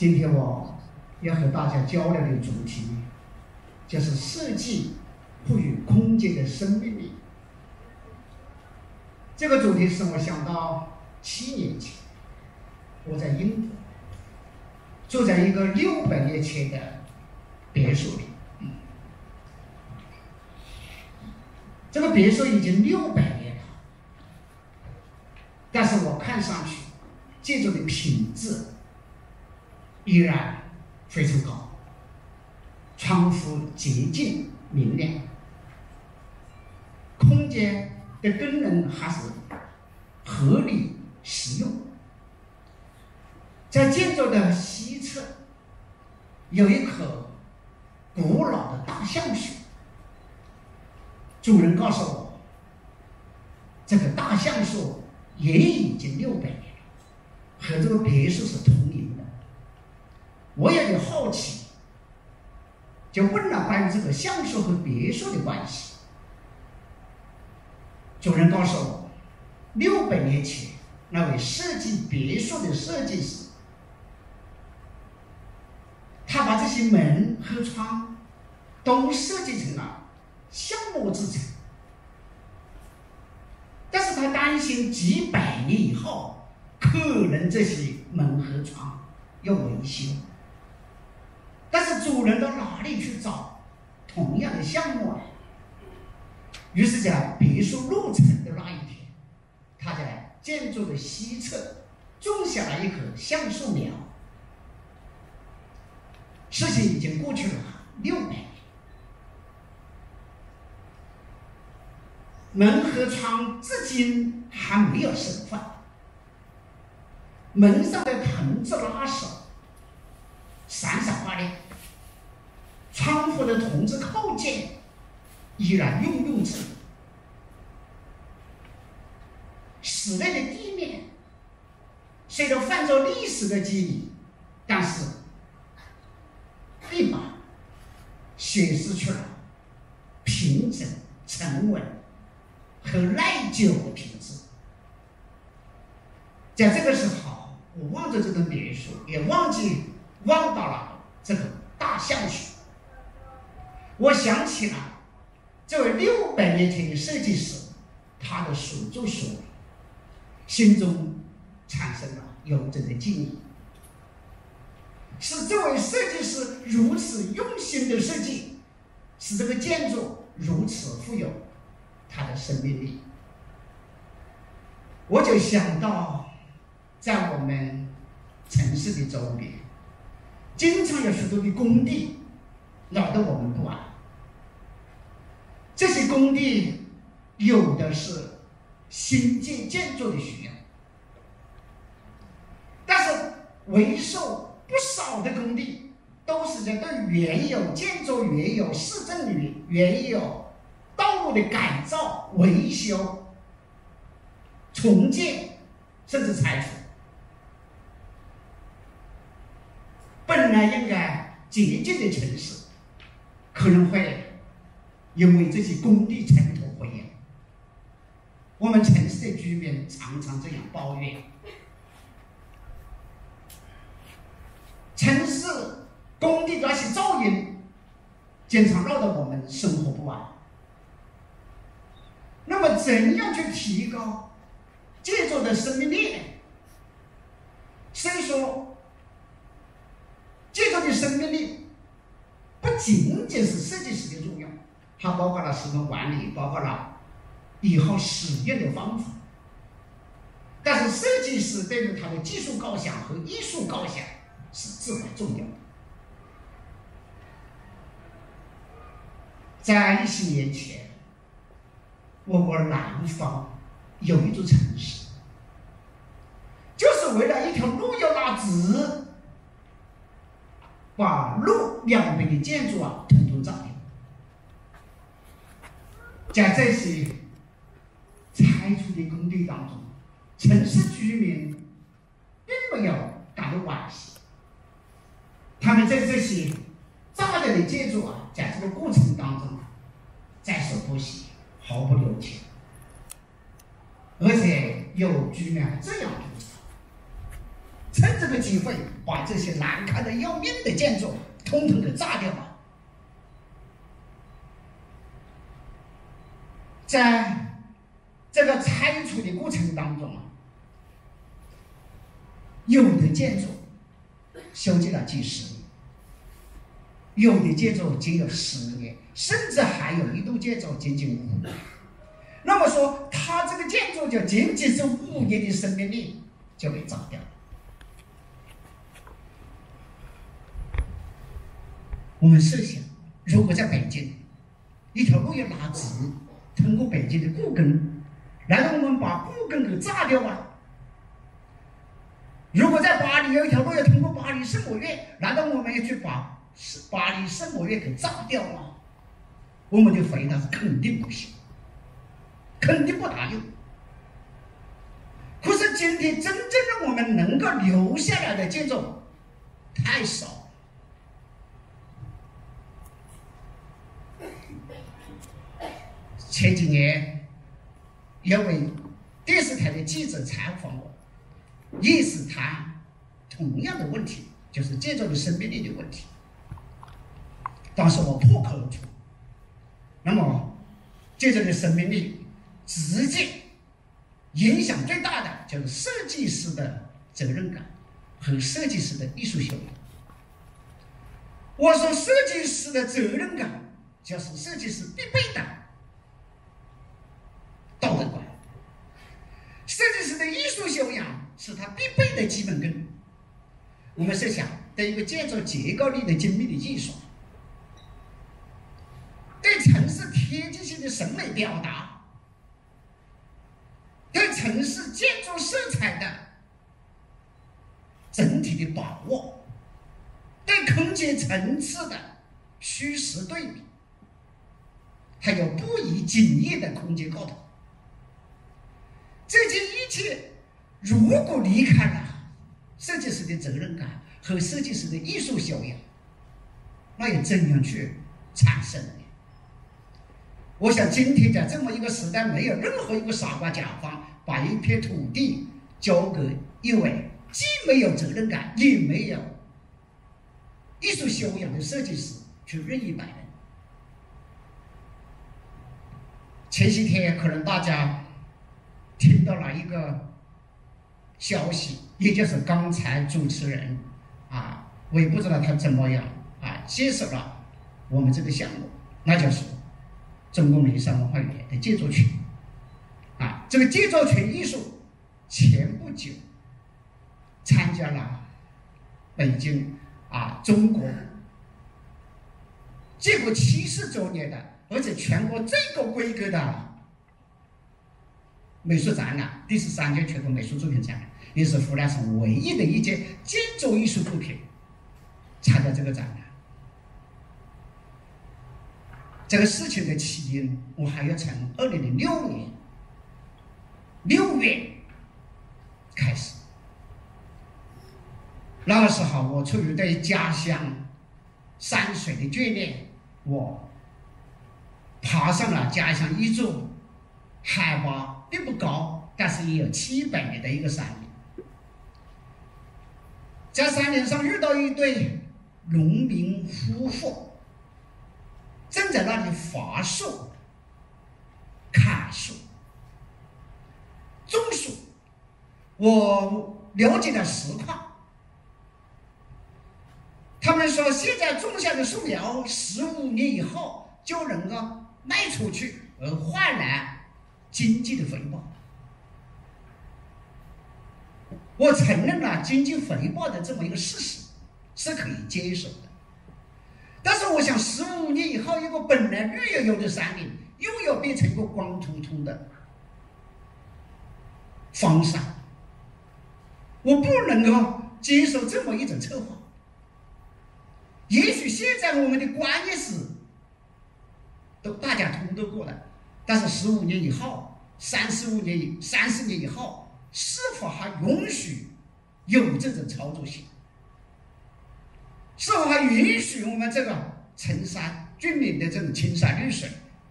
今天我要和大家交流的主题，就是设计赋予空间的生命力。这个主题使我想到七年前，我在英国，住在一个六百年前的别墅里。这个别墅已经六百年了，但是我看上去建筑的品质依然非常高，窗户洁净明亮，空间的功能还是合理实用。在建筑的西侧有一棵古老的大橡树。主人告诉我，这个大橡树也已经六百年了，和这个别墅是同龄。我有点好奇，就问了关于这个橡树和别墅的关系。主人告诉我，六百年前那位设计别墅的设计师，他把这些门和窗都设计成了。橡木制成，但是他担心几百年以后，可能这些门和窗要维修，但是主人到哪里去找同样的项目呢？于是，在别墅落成的那一天，他在建筑的西侧种下了一棵橡树苗。事情已经过去了六百年。门和窗至今还没有生换，门上的铜制拉手闪闪发亮，窗户的铜制扣件依然用用着。室内的地面虽然泛着历史的记忆，但是立马显示出了平整沉稳。和耐久的品质，在这个时候，我望着这个别墅，也忘记望到了这个大橡树。我想起了这位六百年前的设计师，他的所作所为，心中产生了由衷的敬意。是这位设计师如此用心的设计，使这个建筑如此富有。它的生命力，我就想到，在我们城市的周边，经常有许多的工地，扰得我们不安。这些工地有的是新建建筑的需要，但是为数不少的工地都是在对原有建筑、原有市政里原有。道路的改造、维修、重建，甚至拆除，本来应该洁净的城市，可能会因为这些工地尘土灰烟。我们城市的居民常常这样抱怨：城市工地那些噪音，经常闹得我们生活不安。那么，怎样去提高建筑的生命力呢？所以说，建筑的生命力不仅仅是设计师的重要，它包括了施工管理，包括了以后使用的方法。但是，设计师对于他的技术高想和艺术高想是至关重要的。在一些年前。我国南方有一座城市，就是为了一条路要拉直，把路两边的建筑啊统统炸掉。在这些拆除的工地当中，城市居民并没有感到惋惜，他们在这些炸掉的建筑啊，在这个过程当中在所不惜。毫不留情，而且有居民这样吐槽：曾这个机会，把这些难看的要命的建筑统统给炸掉吧。在这个拆除的过程当中啊，有的建筑修建了几十年，有的建筑仅有十年，甚至还有一栋建筑仅仅五年。那么说，它这个建筑就仅仅是五年的生命力就被炸掉了。我们设想，如果在北京，一条路要拉直，通过北京的故宫，难道我们把故宫给炸掉吗？如果在巴黎有一条路要通过巴黎圣母院，难道我们要去把巴黎圣母院给炸掉吗？我们的回答是肯定不行。肯定不答应。可是今天真正让我们能够留下来的建筑太少。前几年，一位电视台的记者采访我，也是谈同样的问题，就是建筑的生命力的问题。当时我破口而出：“那么，建筑的生命力。”直接影响最大的就是设计师的责任感和设计师的艺术修养。我说，设计师的责任感就是设计师必备的道德观；设计师的艺术修养是他必备的基本功。我们设想，对一个建筑结构力的精密的艺术，对城市贴近性的审美表达。对城市建筑色彩的整体的把握，对空间层次的虚实对比，还有不宜紧密的空间构图，这件一切如果离开了设计师的责任感和设计师的艺术修养，那又怎样去产生呢？我想今天在这么一个时代，没有任何一个傻瓜甲方。把一片土地交给一位既没有责任感也没有艺术修养的设计师去任意摆弄。前些天可能大家听到了一个消息，也就是刚才主持人啊，我也不知道他怎么样啊接手了我们这个项目，那就是中国梅山文化园的建筑群。啊，这个建筑群艺术前不久参加了北京啊中国建国七十周年的，而且全国最高规格的美术展览，第十三届全国美术作品展，也是湖南省唯一的一件建筑艺术作品参加这个展览。这个事情的起因，我还要从二零零六年。六月开始，那个时候我出于对家乡山水的眷恋，我爬上了家乡一座海拔并不高，但是也有七百米的一个山岭。在山顶上遇到一对农民夫妇，正在那里伐树、砍树。种树，我了解了实况。他们说，现在种下的树苗，十五年以后就能够卖出去，而换来经济的回报。我承认了经济回报的这么一个事实，是可以接受的。但是，我想，十五年以后，一个本来绿油油的山林，又要变成一个光秃秃的。方山，我不能够接受这么一种策划。也许现在我们的观念是都大家通得过来，但是十五年以后、三十五年、以三十年以后，是否还允许有这种操作性？是否还允许我们这个成山峻岭的这种青山绿水，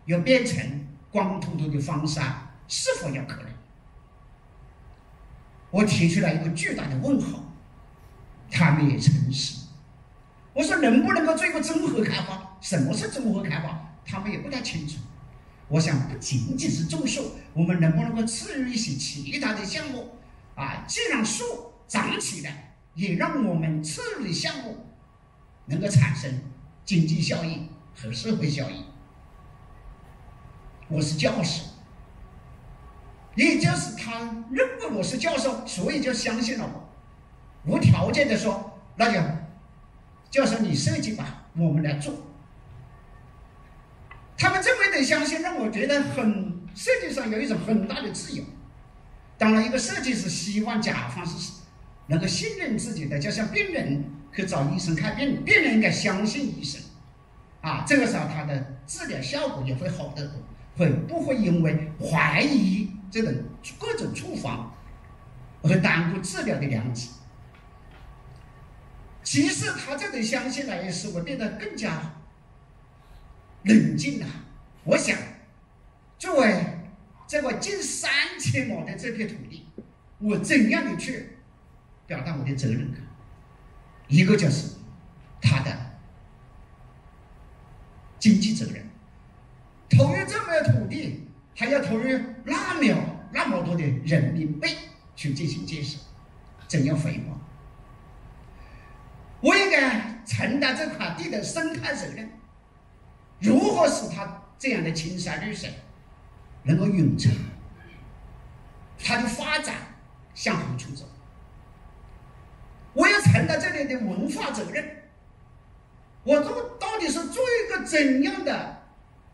要变成光秃秃的荒山？是否有可能？我提出了一个巨大的问号，他们也诚实。我说能不能够做一个综合开发？什么是综合开发？他们也不太清楚。我想不仅仅是种树，我们能不能够赐予一些其他的项目？啊，既让树长起来，也让我们赐予的项目能够产生经济效益和社会效益。我是教授，也就是他认为我是教授，所以就相信了我，无条件的说，那就教授你设计吧，我们来做。相信，让我觉得很设计上有一种很大的自由。当然，一个设计师希望甲方是能够信任自己的，就像病人去找医生看病，病人应该相信医生，啊，这个时候他的治疗效果也会好得多。会不会因为怀疑这种各种处方而耽误治疗的良机？其实他这种相信呢，也使我变得更加冷静了。我想，作为这个近三千亩的这片土地，我怎样的去表达我的责任感？一个就是他的经济责任。投入这么多土地，还要投入那么那么多的人民币去进行建设，怎样回报？我应该承担这块地的生态责任。如何使它这样的青山绿水能够永存？它的发展向何处走？我要承担这里的文化责任。我做到底是做一个怎样的？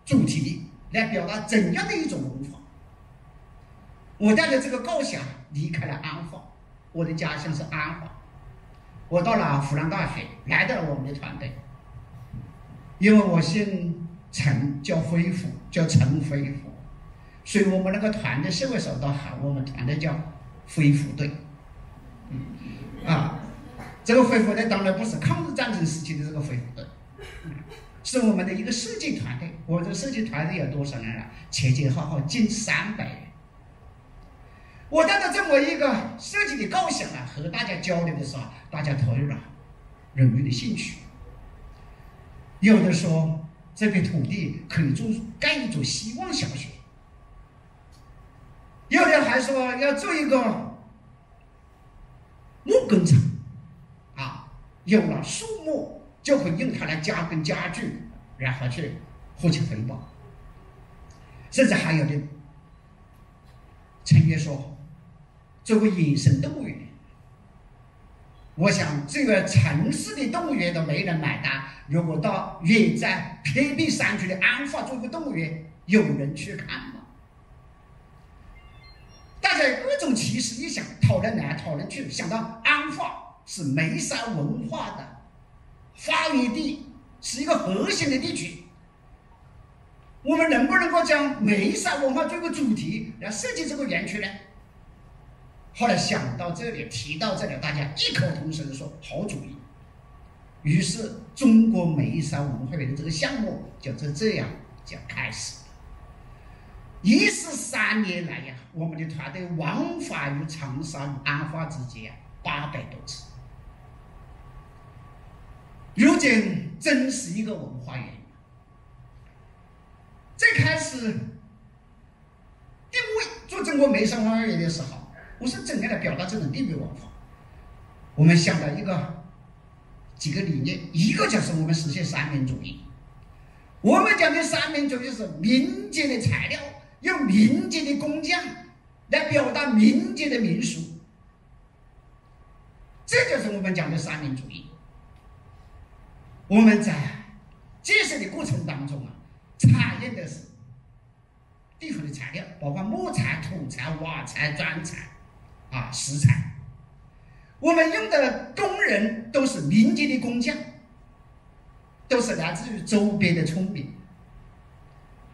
主题来表达怎样的一种文化？我带着这个构想离开了安化，我的家乡是安化，我到了湖南大学，来到了我们的团队，因为我姓成，叫恢复，叫成恢复，所以我们那个团队社会上都喊我们团队叫恢复队，啊，这个恢复队当然不是抗日战争时期的这个恢复队。是我们的一个设计团队，我这设计团队有多少人了？前前后后近三百人。我带着这么一个设计的构想啊，和大家交流的时候，大家投入了人民的兴趣。有的说这片土地可以做盖一座希望小学，有的还说要做一个木工厂，啊，有了树木。就可以用它来加工家具，然后去获取回报。甚至还有的成员说，作为野生动物园，我想这个城市的动物园都没人买单，如果到远在偏僻山区的安化做一个动物园，有人去看吗？大家有各种其实一想，讨论来讨论去，想到安化是眉山文化的。发源地是一个核心的地区，我们能不能够将眉山文化做个主题来设计这个园区呢？后来想到这里，提到这里，大家异口同声的说好主意。于是，中国眉山文化园的这个项目就这这样就开始了。一十三年来呀，我们的团队往返于长沙与安化之间八百多次。如今真是一个文化园。最开始定位做中国眉山文化园的时候，我是怎样来表达这种地域文化？我们想到一个几个理念，一个就是我们实现三民主义。我们讲的三民主义是民间的材料，用民间的工匠来表达民间的民俗，这就是我们讲的三民主义。我们在建设的过程当中啊，采用的是地方的材料，包括木材、土材、瓦材、砖材，啊，石材。我们用的工人都是民间的工匠，都是来自于周边的村民。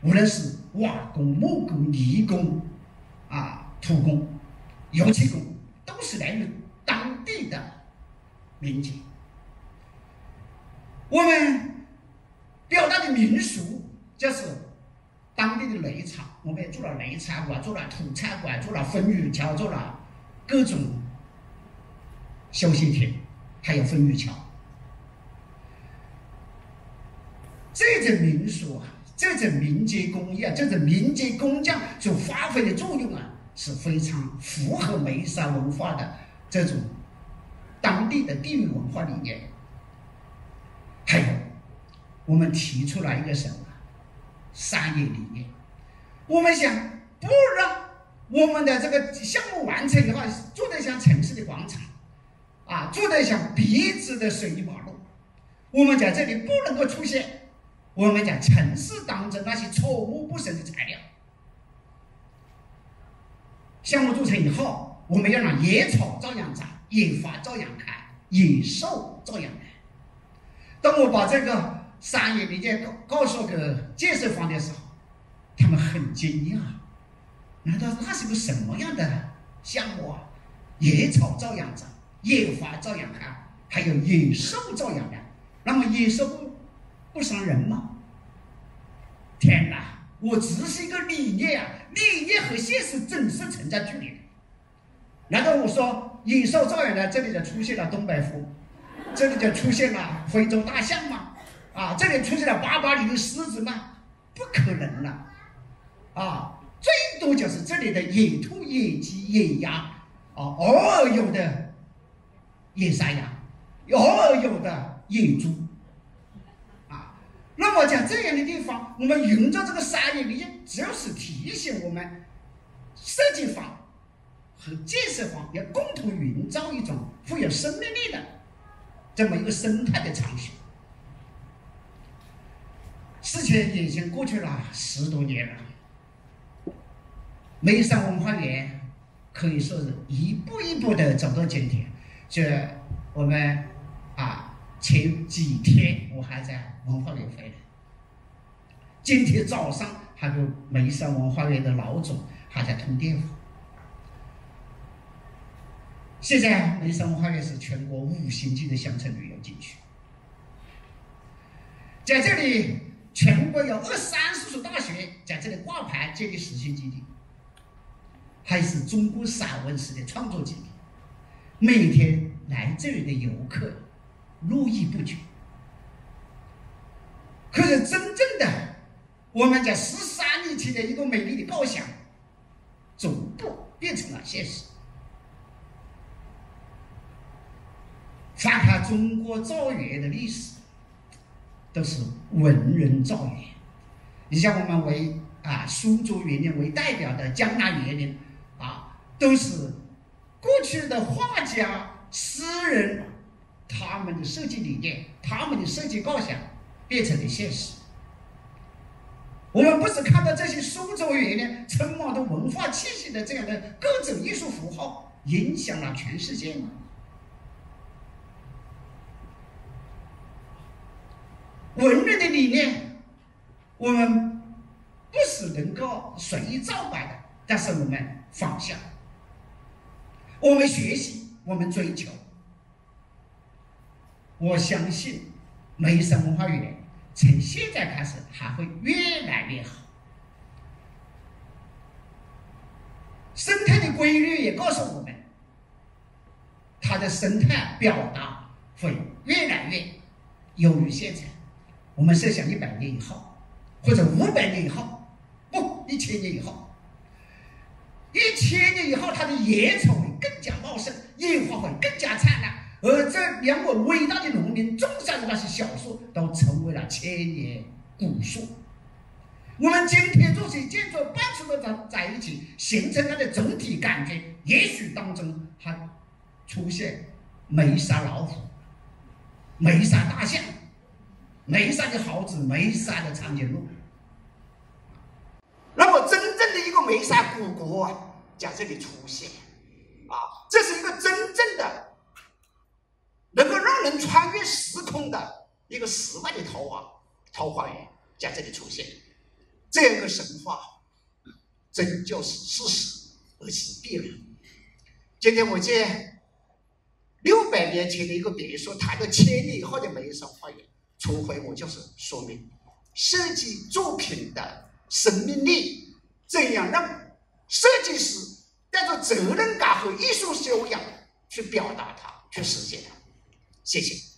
无论是瓦工、木工、泥工，啊，土工、油漆工，都是来自当地的民间。我们表达的民俗就是当地的雷场，我们也做了雷餐馆，做了土菜馆，做了风雨桥，做了各种休闲田。还有风雨桥。这种民俗啊，这种民间工艺啊，这种民间工匠所发挥的作用啊，是非常符合眉山文化的这种当地的地域文化理念。还有，我们提出来一个什么商业理念？我们想不让我们的这个项目完成的话，做得像城市的广场，啊，做得像笔直的水泥马路。我们在这里不能够出现。我们讲城市当中那些草木不生的材料，项目做成以后，我们要让野草照样长，野花照样开，野兽照样来。当我把这个商业理念告告诉给建设方的时候，他们很惊讶，难道那是个什么样的项目啊？野草照样长，野花照样开，还有野兽照样来。那么野兽不？不伤人吗？天哪！我只是一个理念啊，理念和现实总是存在距离。难道我说野兽照样来，这里就出现了东北虎，这里就出现了非洲大象吗？啊，这里出现了八八里的狮子吗？不可能了！啊，最多就是这里的野兔、野鸡、野鸭，啊，偶尔有的野山羊，偶尔有的野猪。啊那么讲这样的地方，我们营造这个商业理念，就是提醒我们设计方和建设方要共同营造一种富有生命力的这么一个生态的场所。事情已经过去了十多年了，眉山文化园可以说是一步一步的走到今天。就我们啊，前几天我还在。文化园回来，今天早上还跟眉山文化园的老总还在通电话。现在眉山文化园是全国五星级的乡村旅游景区，在这里全国有二三十所大学在这里挂牌建立实训基地，还是中国散文诗的创作基地，每天来这里的游客络绎不绝。可是真正的，我们在十三年前的一个美丽的构想，逐步变成了现实。翻看中国造园的历史，都是文人造园。你像我们为啊苏州园林为代表的江南园林，都是过去的画家、诗人他们的设计理念，他们的设计构想。变成了现实。我们不是看到这些苏州园林充满着文化气息的这样的各种艺术符号，影响了全世界吗？文人的理念，我们不是能够随意照搬的，但是我们放下，我们学习，我们追求。我相信梅山文化园。从现在开始还会越来越好，生态的规律也告诉我们，它的生态表达会越来越优于现在。我们设想一百年以后，或者五百年以后，不，一千年以后，一千年以后，它的野草茂盛，野花会更加灿烂。而这两个伟大的农民种下的那些小树，都成为了千年古树。我们今天这些建筑搬出来在在一起，形成它的整体感觉，也许当中还出现梅山老虎、梅山大象、梅山的猴子、梅山的长颈鹿。那么，真正的一个梅山古国啊，在这里出现啊，这是一个真正的。能够让人穿越时空的一个时代的桃花桃花源在这里出现，这样一个神话真就是事实，而且必然。今天我见六百年前的一个别墅，谈到千年以后的梅山花园，除非我就是说明设计作品的生命力，怎样让设计师带着责任感和艺术修养去表达它，去实现它。谢谢。